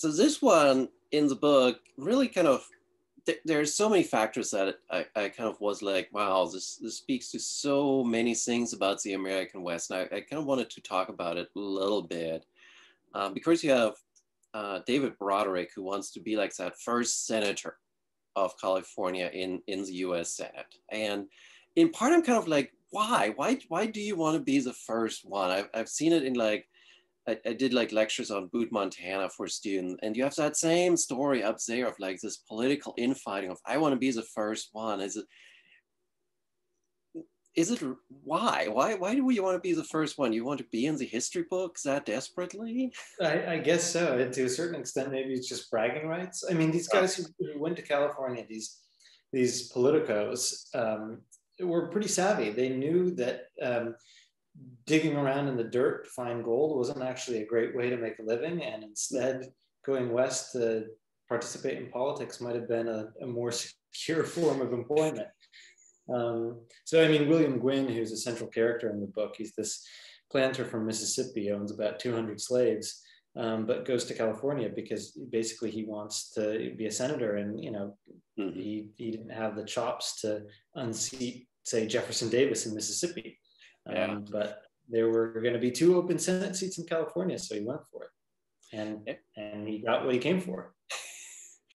so this one in the book really kind of there's so many factors that I, I kind of was like, wow, this this speaks to so many things about the American West, and I, I kind of wanted to talk about it a little bit um, because you have uh, David Broderick who wants to be like that first senator of California in in the U.S. Senate, and in part I'm kind of like, why, why, why do you want to be the first one? I've I've seen it in like I, I, did like lectures on Butte Montana for students, and you have that same story up there of like this political infighting of I want to be the first one. Is it is it why why why do you want to be the first one? You want to be in the history books that desperately? I, I guess so. To a certain extent, maybe it's just bragging rights. I mean, these guys who, who went to California, these these politicos, um, were pretty savvy. They knew that. Um, digging around in the dirt to find gold wasn't actually a great way to make a living. And instead, going west to participate in politics might have been a, a more secure form of employment. Um, so, I mean, William Gwin, who's a central character in the book, he's this planter from Mississippi, owns about 200 slaves, um, but goes to California because basically he wants to be a senator. And, you know, mm-hmm. he, he didn't have the chops to unseat, say, Jefferson Davis in Mississippi. Yeah. Um, but there were going to be two open Senate seats in California, so he went for it, and and he got what he came for.